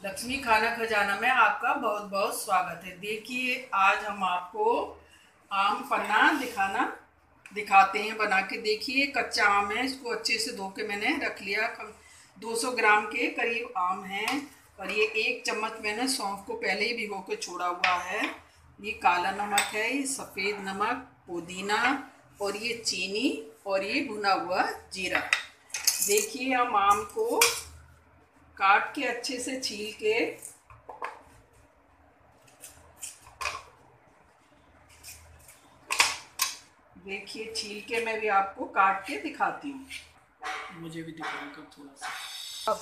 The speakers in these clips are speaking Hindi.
लक्ष्मी खाना खजाना में आपका बहुत बहुत स्वागत है। देखिए, आज हम आपको आम पन्ना दिखाना दिखाते हैं, बना के। देखिए, कच्चा आम है, इसको अच्छे से धो के मैंने रख लिया। 200 ग्राम के करीब आम है और ये एक चम्मच मैंने सौंफ को पहले ही भिगो के छोड़ा हुआ है। ये काला नमक है, ये सफ़ेद नमक, पुदीना और ये चीनी और ये भुना हुआ जीरा। देखिए, हम आम को काट के अच्छे से छील के। देखिए छील के मैं भी आपको काट के दिखाती हूँ। मुझे भी दिखाना कब थोड़ा सा। अब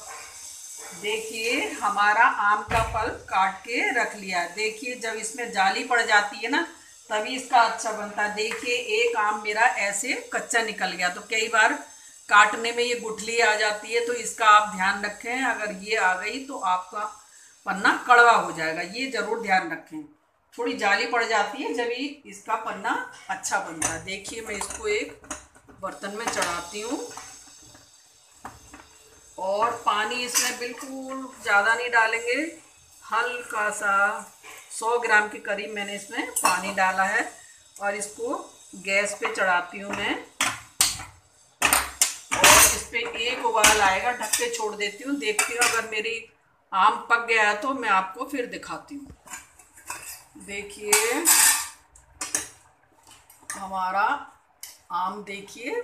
देखिए हमारा आम का फल काट के रख लिया है। देखिए जब इसमें जाली पड़ जाती है ना तभी इसका अच्छा बनता है। देखिए एक आम मेरा ऐसे कच्चा निकल गया। तो कई बार काटने में ये गुठली आ जाती है तो इसका आप ध्यान रखें। अगर ये आ गई तो आपका पन्ना कड़वा हो जाएगा। ये ज़रूर ध्यान रखें। थोड़ी जाली पड़ जाती है जब ही इसका पन्ना अच्छा बनता है। देखिए, मैं इसको एक बर्तन में चढ़ाती हूँ। और पानी इसमें बिल्कुल ज़्यादा नहीं डालेंगे। हल्का सा सौ ग्राम के करीब मैंने इसमें पानी डाला है। और इसको गैस पे चढ़ाती हूँ मैं। इस पर एक उबाल आएगा ढक के छोड़ देती हूँ। देखती हूँ, अगर मेरी आम पक गया तो मैं आपको फिर दिखाती हूँ। देखिए, हमारा आम देखिए,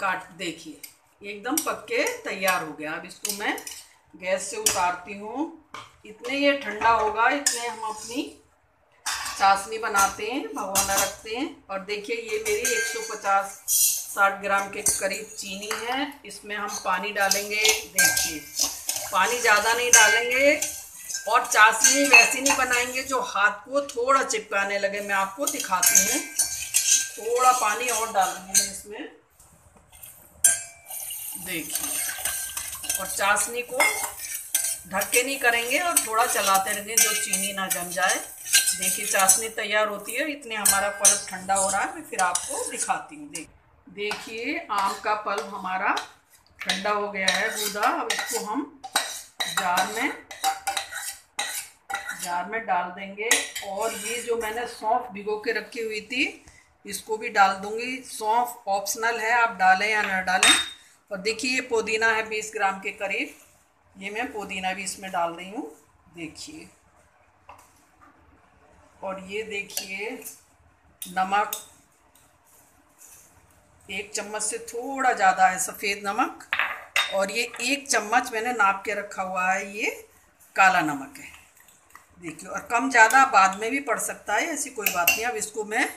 काट देखिए, एकदम पक के तैयार हो गया। अब इसको मैं गैस से उतारती हूँ। इतने ये ठंडा होगा, इतने हम अपनी चाशनी बनाते हैं, भगवाना रखते हैं। और देखिए, ये मेरी 150 60 ग्राम के करीब चीनी है। इसमें हम पानी डालेंगे, देखिए। पानी ज़्यादा नहीं डालेंगे और चाशनी वैसी नहीं बनाएँगे जो हाथ को थोड़ा चिपकाने लगे। मैं आपको दिखाती हूँ। थोड़ा पानी और डालूँगी इसमें। देखिए। और चाशनी को ढक के नहीं करेंगे और थोड़ा चलाते रहेंगे जो चीनी ना जम जाए। देखिए चाशनी तैयार होती है। इतने हमारा पल्प ठंडा हो रहा है, मैं फिर आपको दिखाती हूँ। देख, देखिए, आम का पल्प हमारा ठंडा हो गया है गूदा अब इसको हम जार में जार में डाल देंगे। और ये जो मैंने सौंफ भिगो के रखी हुई थी, इसको भी डाल दूँगी। सौंफ ऑप्शनल है, आप डालें या ना डालें। और देखिए, ये पुदीना है बीस ग्राम के करीब। ये मैं पुदीना भी इसमें डाल रही हूँ। देखिए। और ये देखिए, नमक, एक चम्मच से थोड़ा ज़्यादा है, सफ़ेद नमक। और ये एक चम्मच मैंने नाप के रखा हुआ है, ये काला नमक है। देखिए, और कम ज़्यादा बाद में भी पड़ सकता है, ऐसी कोई बात नहीं। अब इसको मैं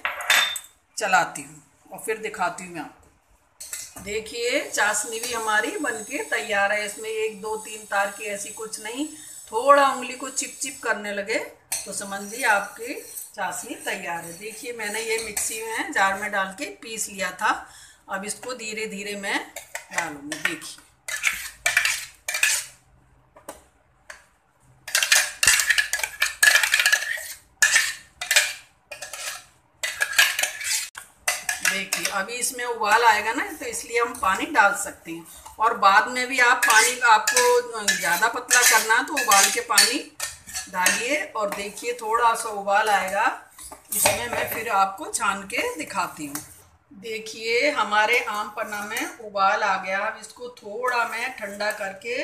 चलाती हूँ और फिर दिखाती हूँ मैं आपको। देखिए, चाशनी भी हमारी बनके तैयार है। इसमें एक, दो, तीन तार की ऐसी कुछ नहीं, थोड़ा उंगली को चिप चिप करने लगे। तो समझिए आपकी चाशनी तैयार है। देखिए, मैंने ये मिक्सी में जार में डाल के पीस लिया था। अब इसको धीरे धीरे मैं डालूँगी। देखिए। देखिए, अभी इसमें उबाल आएगा ना तो इसलिए हम पानी डाल सकते हैं। और बाद में भी आप पानी, आपको ज़्यादा पतला करना है तो उबाल के पानी डालिए और देखिए थोड़ा सा उबाल आएगा इसमें मैं फिर आपको छान के दिखाती हूँ। देखिए, हमारे आम पन्ना में उबाल आ गया। अब इसको थोड़ा मैं ठंडा करके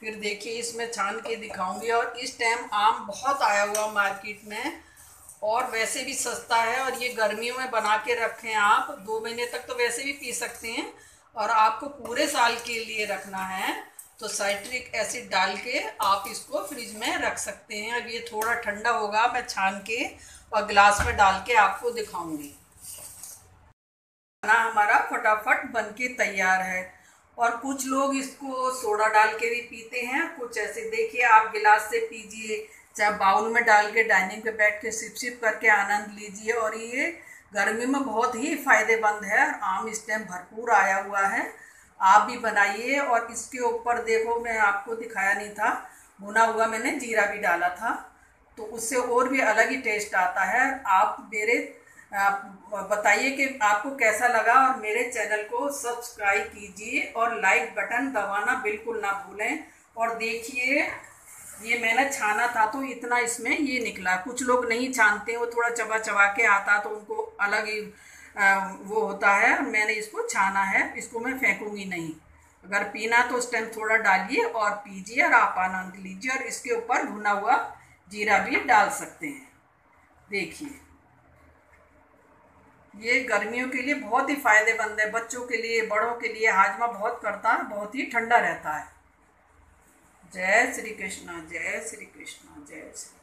फिर देखिए इसमें छान के दिखाऊँगी। और इस टाइम आम बहुत आया हुआ मार्केट में और वैसे भी सस्ता है और ये गर्मियों में बना के रखें आप। दो महीने तक तो वैसे भी पी सकते हैं और आपको पूरे साल के लिए रखना है। तो साइट्रिक एसिड डाल के आप इसको फ्रिज में रख सकते हैं। अब ये थोड़ा ठंडा होगा, मैं छान के और गिलास में डाल के आपको दिखाऊँगी। खाना हमारा फटाफट बन के तैयार है और कुछ लोग इसको सोडा डाल के भी पीते हैं। कुछ ऐसे, देखिए, आप गिलास से पीजिए, चाहे बाउल में डाल के डाइनिंग पे बैठ के सिप सिप करके आनंद लीजिए। और ये गर्मी में बहुत ही फ़ायदेमंद है आम इस टाइम भरपूर आया हुआ है। आप भी बनाइए और इसके ऊपर देखो, मैं आपको दिखाया नहीं था, भुना हुआ मैंने जीरा भी डाला था। तो उससे और भी अलग ही टेस्ट आता है। आप मेरे बताइए कि आपको कैसा लगा और मेरे चैनल को सब्सक्राइब कीजिए और लाइक बटन दबाना बिल्कुल ना भूलें। और देखिए, ये मैंने छाना था तो इतना इसमें ये निकला। कुछ लोग नहीं छानते, वो थोड़ा चबा चबा के आता तो उनको अलग ही वो होता है, मैंने इसको छाना है, इसको मैं फेंकूँगी नहीं। अगर पीना तो उस टाइम थोड़ा डालिए और पीजिए और आप आनंद लीजिए और इसके ऊपर भुना हुआ जीरा भी डाल सकते हैं। देखिए। ये गर्मियों के लिए बहुत ही फ़ायदेमंद है, बच्चों के लिए, बड़ों के लिए, हाजमा बहुत करता है बहुत ही ठंडा रहता है। जय श्री कृष्णा, जय श्री कृष्णा, जय श्री